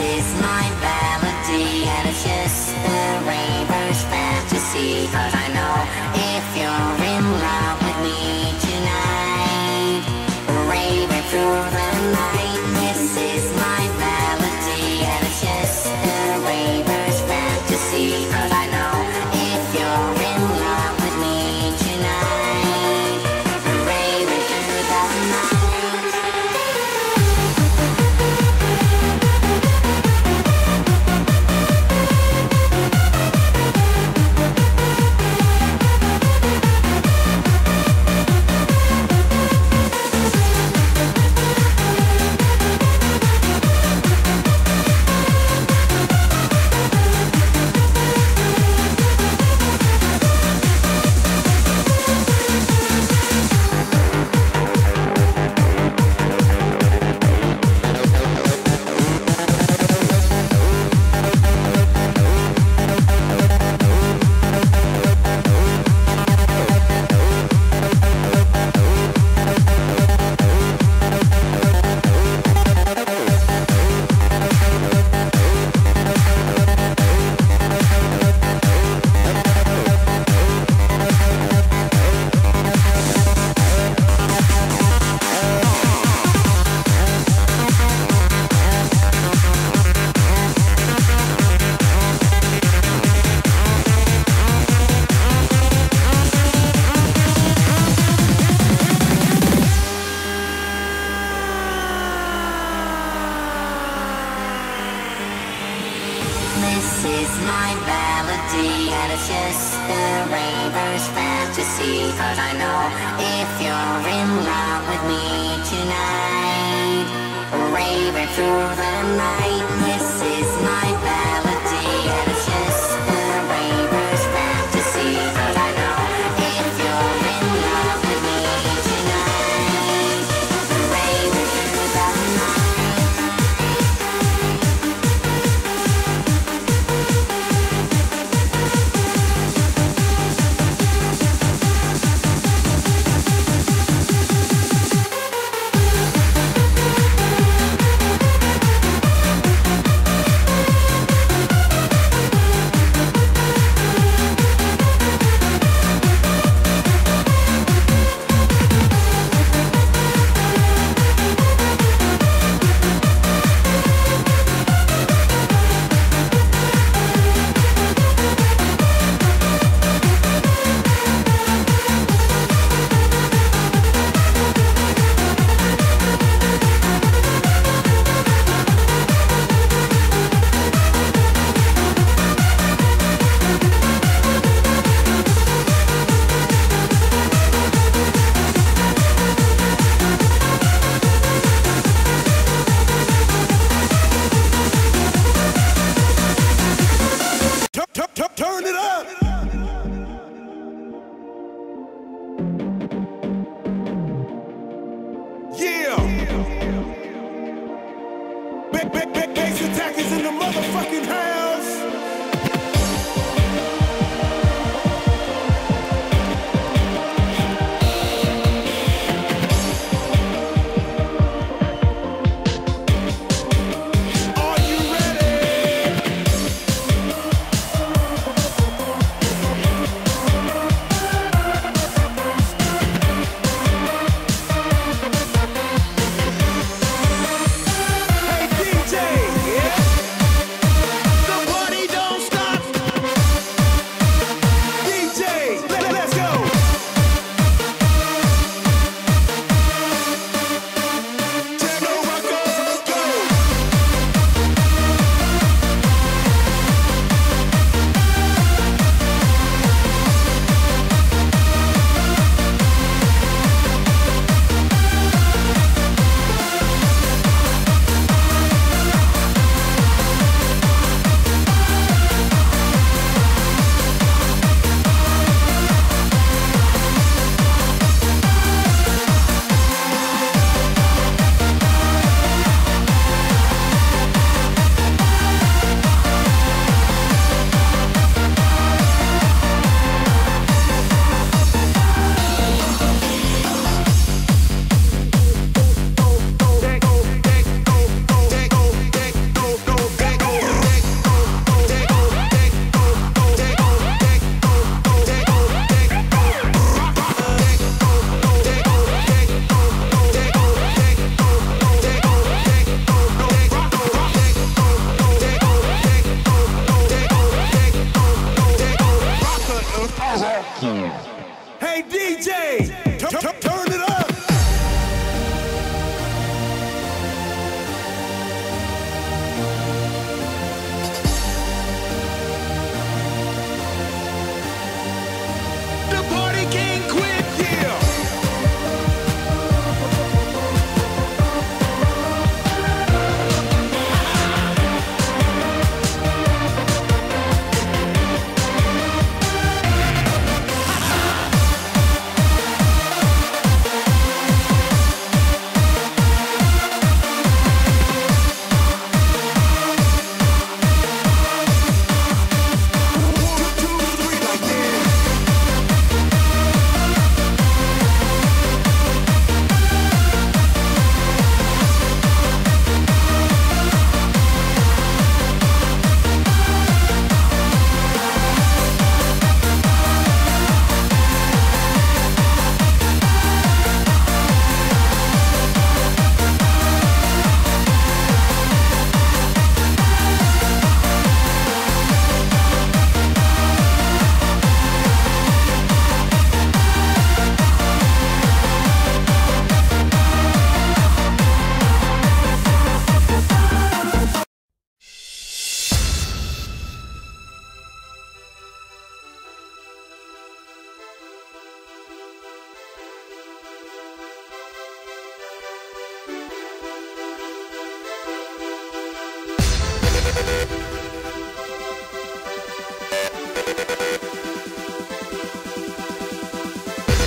is my bed. This is my melody. And it's just the raver's fantasy Cause I know if you're in love with me tonight raving through the night. Turn it up. J.